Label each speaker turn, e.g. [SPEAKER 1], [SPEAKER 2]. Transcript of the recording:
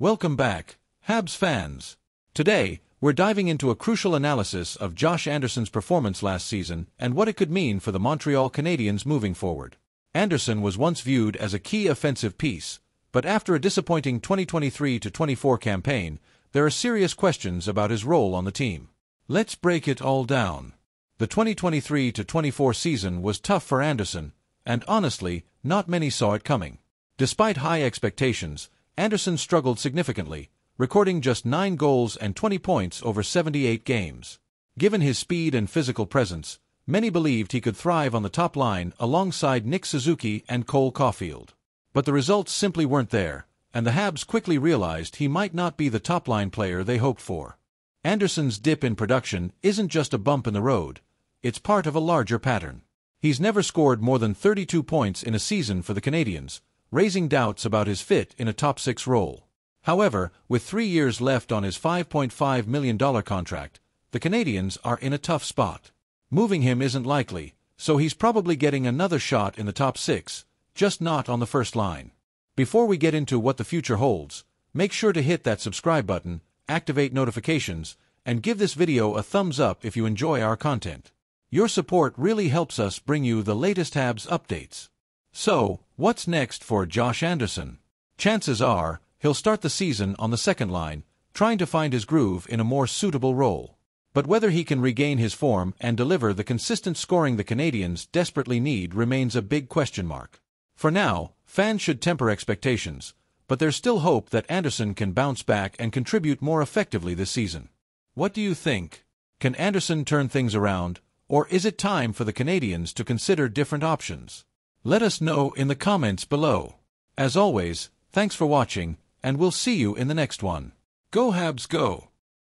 [SPEAKER 1] Welcome back, Habs fans. Today, we're diving into a crucial analysis of Josh Anderson's performance last season and what it could mean for the Montreal Canadiens moving forward. Anderson was once viewed as a key offensive piece, but after a disappointing 2023-24 campaign, there are serious questions about his role on the team. Let's break it all down. The 2023-24 season was tough for Anderson, and honestly, not many saw it coming. Despite high expectations, Anderson struggled significantly, recording just 9 goals and 20 points over 78 games. Given his speed and physical presence, many believed he could thrive on the top line alongside Nick Suzuki and Cole Caufield. But the results simply weren't there, and the Habs quickly realized he might not be the top-line player they hoped for. Anderson's dip in production isn't just a bump in the road, it's part of a larger pattern. He's never scored more than 32 points in a season for the Canadiens, raising doubts about his fit in a top-six role. However, with three years left on his $5.5 million contract, the Canadiens are in a tough spot. Moving him isn't likely, so he's probably getting another shot in the top six, just not on the first line. Before we get into what the future holds, make sure to hit that subscribe button, activate notifications, and give this video a thumbs up if you enjoy our content. Your support really helps us bring you the latest Habs updates. So, what's next for Josh Anderson? Chances are, he'll start the season on the second line, trying to find his groove in a more suitable role. But whether he can regain his form and deliver the consistent scoring the Canadiens desperately need remains a big question mark. For now, fans should temper expectations, but there's still hope that Anderson can bounce back and contribute more effectively this season. What do you think? Can Anderson turn things around, or is it time for the Canadiens to consider different options? Let us know in the comments below. As always, thanks for watching, and we'll see you in the next one. Go Habs Go!